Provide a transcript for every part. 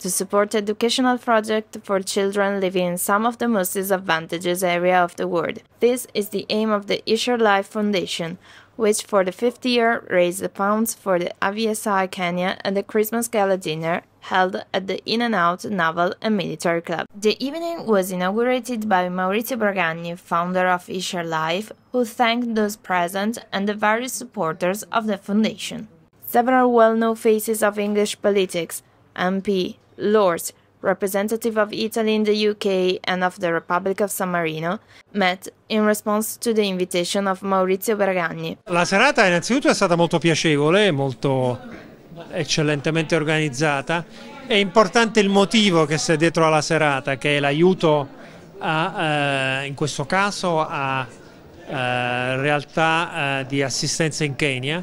to support educational projects for children living in some of the most disadvantaged areas of the world. This is the aim of the eShare Life Foundation, which for the fifth year raised the funds for the AVSI Kenya and the Christmas Gala dinner held at the In and Out Naval and Military Club. The evening was inaugurated by Maurizio Bragagni, founder of eShare Life, who thanked those present and the various supporters of the foundation. Several well-known faces of English politics, MP, lords, representative of Italy in the UK and of the Republic of San Marino, met in response to the invitation of Maurizio Bragagni. La serata innanzitutto è stata molto piacevole, molto eccellentemente organizzata. È importante il motivo che sta dietro alla serata, che è l'aiuto eh, in questo caso a eh, realtà eh, di assistenza in Kenya.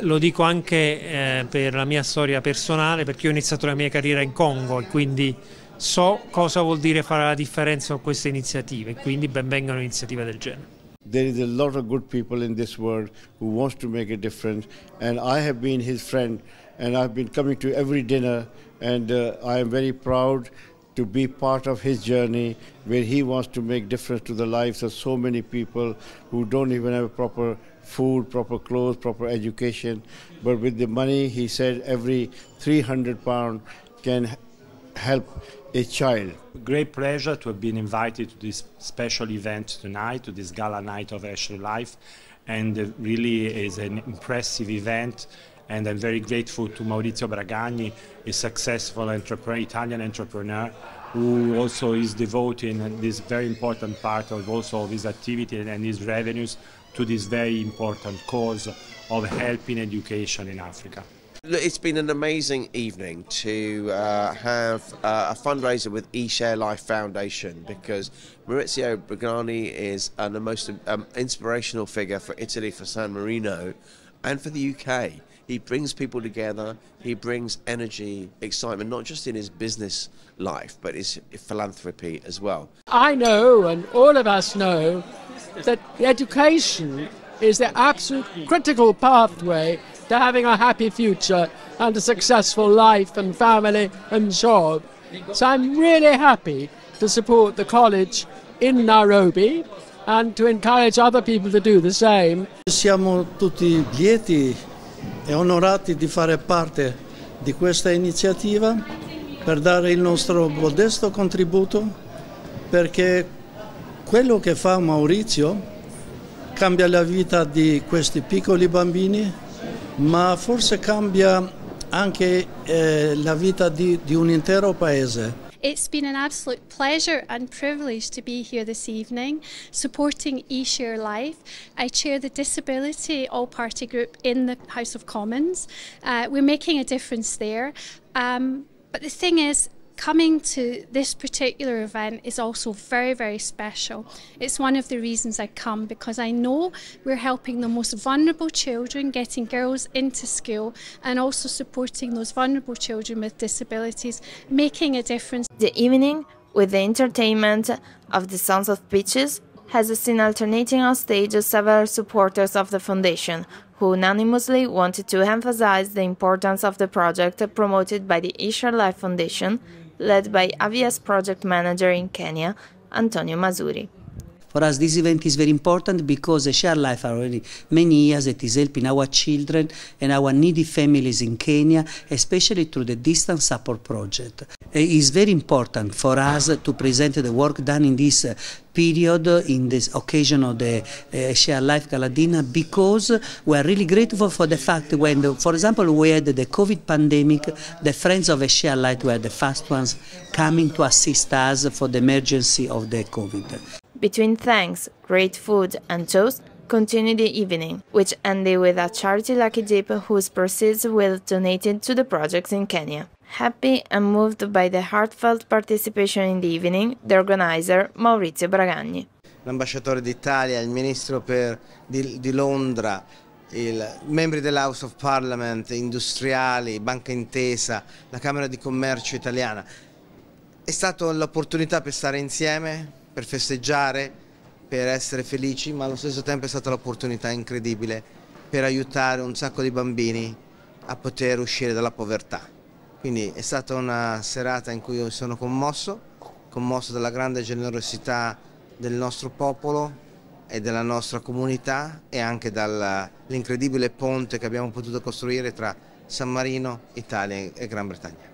Lo dico anche eh, per la mia storia personale, perché io ho iniziato la mia carriera in Congo e quindi so cosa vuol dire fare la differenza con queste iniziative, quindi benvengano iniziative del genere. There is a lot of good people in this world who wants to make a difference and I have been his friend and I've been coming to every dinner and uh, I am very proud to be part of his journey where he wants to make difference to the lives of so many people who don't even have proper food, proper clothes, proper education. But with the money, he said every 300 pound can help a child. Great pleasure to have been invited to this special event tonight, to this gala night of eShare Life, and really is an impressive event and I'm very grateful to Maurizio Bragagni, a successful Italian entrepreneur, who also is devoting this very important part of also of his activity and his revenues to this very important cause of helping education in Africa. It's been an amazing evening to uh, have uh, a fundraiser with eShare Life Foundation because Maurizio Bragagni is uh, the most um, inspirational figure for Italy, for San Marino, and for the UK. He brings people together. He brings energy, excitement, not just in his business life, but his philanthropy as well. I know, and all of us know, that education is the absolute critical pathway to having a happy future and a successful life and family and job. So I'm really happy to support the college in Nairobi and to encourage other people to do the same. Siamo tutti lieti e onorati di fare parte di questa iniziativa per dare il nostro modesto contributo perché quello che fa Maurizio cambia la vita di questi piccoli bambini ma forse cambia anche eh, la vita di, di un intero paese. It's been an absolute pleasure and privilege to be here this evening supporting eShare Life. I chair the Disability All Party Group in the House of Commons. Uh, we're making a difference there. Um, but the thing is, coming to this particular event is also very, very special. It's one of the reasons I come because I know we're helping the most vulnerable children, getting girls into school, and also supporting those vulnerable children with disabilities, making a difference. The evening, with the entertainment of the Sons of Peaches, has seen alternating on stage several supporters of the foundation, who unanimously wanted to emphasize the importance of the project promoted by the eShare Life Foundation led by AVSI's project manager in Kenya, Antonio Mazuri. For us, this event is very important because the Share Life already many years it is helping our children and our needy families in Kenya, especially through the Distance Support Project. It is very important for us to present the work done in this period in this occasion of the uh, Share Life Gala Dinner because we are really grateful for the fact when, the, for example, we had the COVID pandemic, the friends of Share Life were the first ones coming to assist us for the emergency of the COVID. Between thanks, great food, and toast, continue the evening, which ended with a charity lucky dip whose proceeds will donated to the projects in Kenya. Happy and moved by the heartfelt participation in the evening, the organizer Maurizio Bragagni. L'ambasciatore d'Italia, il ministro per, di, di Londra, i membri dell'House of Parliament, industriali, Banca Intesa, la Camera di Commercio italiana. È stata l'opportunità per stare insieme, per festeggiare, per essere felici, ma allo stesso tempo è stata l'opportunità incredibile per aiutare un sacco di bambini a poter uscire dalla povertà. Quindi è stata una serata in cui io sono commosso, commosso dalla grande generosità del nostro popolo e della nostra comunità e anche dall'incredibile ponte che abbiamo potuto costruire tra San Marino, Italia e Gran Bretagna.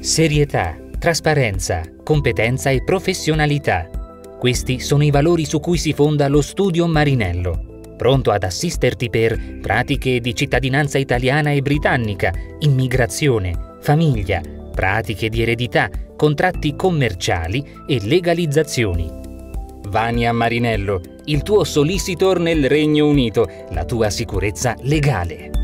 Serietà, trasparenza, competenza e professionalità. Questi sono i valori su cui si fonda lo Studio Marinello, pronto ad assisterti per pratiche di cittadinanza italiana e britannica, immigrazione, famiglia, pratiche di eredità, contratti commerciali e legalizzazioni. Vania Marinello, il tuo solicitor nel Regno Unito, la tua sicurezza legale.